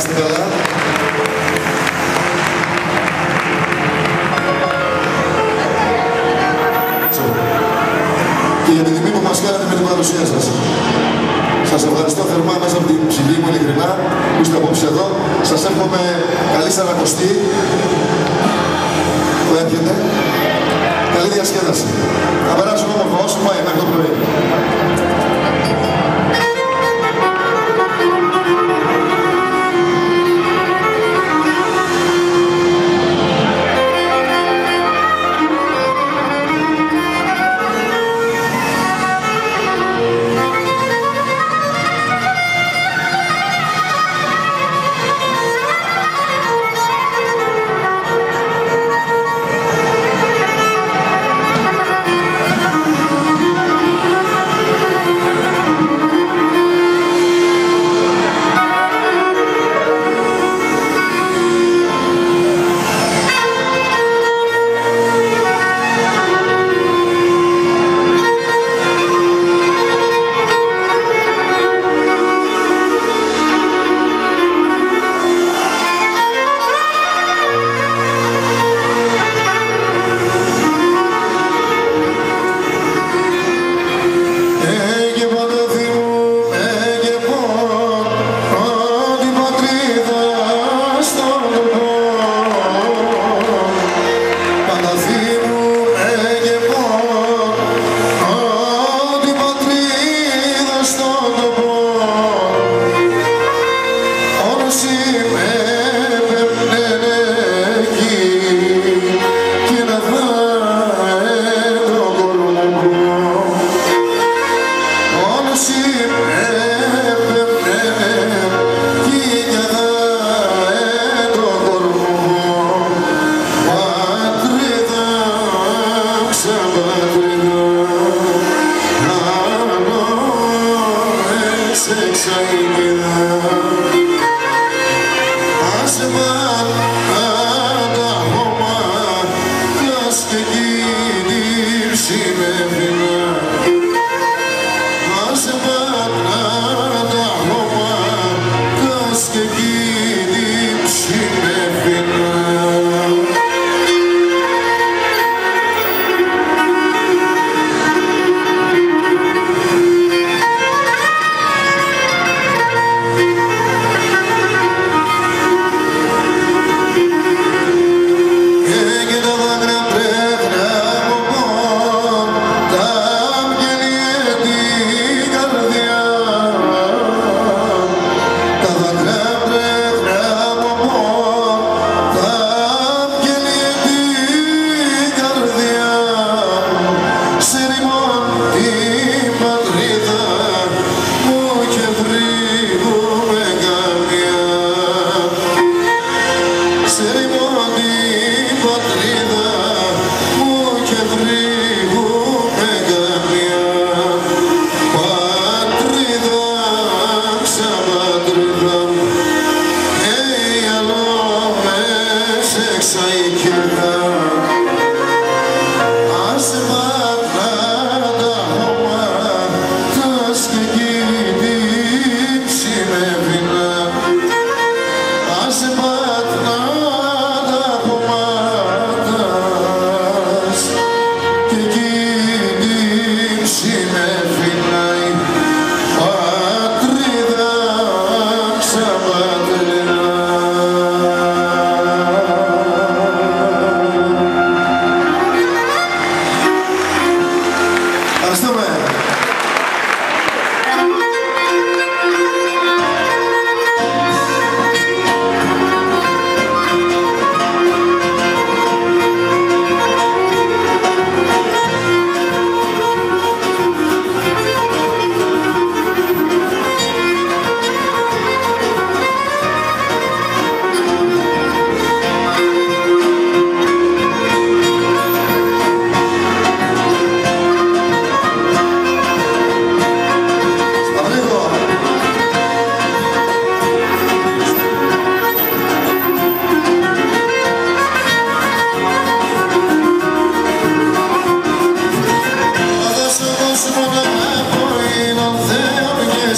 είστε. Και για την τιμή που μας κάνετε με την παρουσία σας. Σας ευχαριστώ θερμά μέσα από την ψηλή μου ειλικρινά που είστε απόψε εδώ. Σας εύχομαι καλή σαρακοστή που έρχεται. Καλή διασκέδαση. Θα περάσουμε όμορφα όσο πάει μέχρι το πρωί. Oh.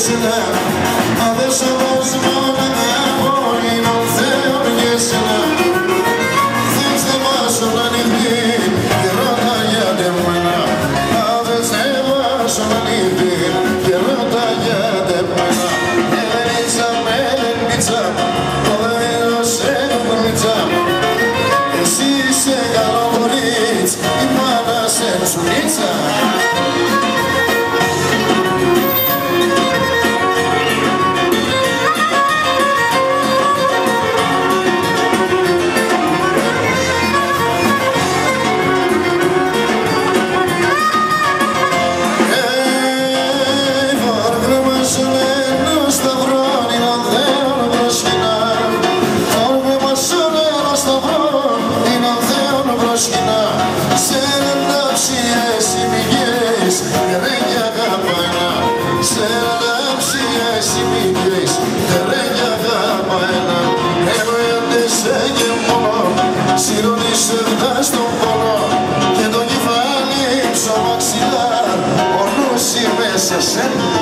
listen up. Και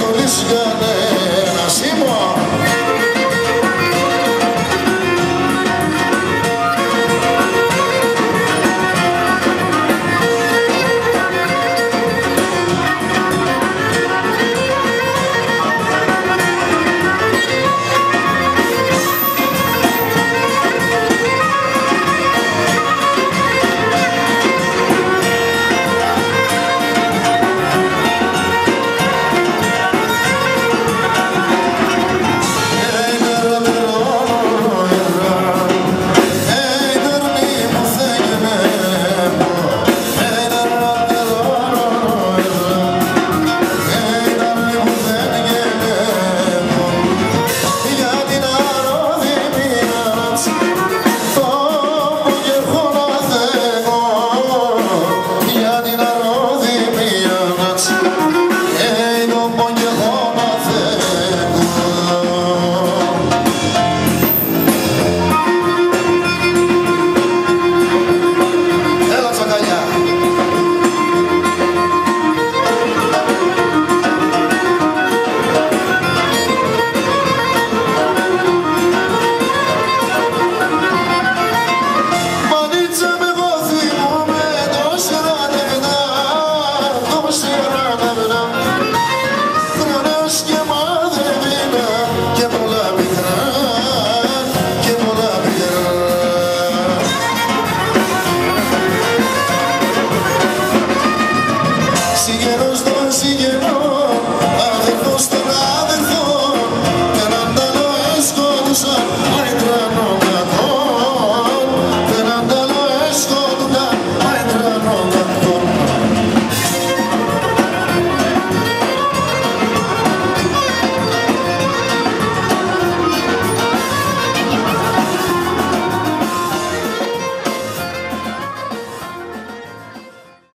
Kılıç döner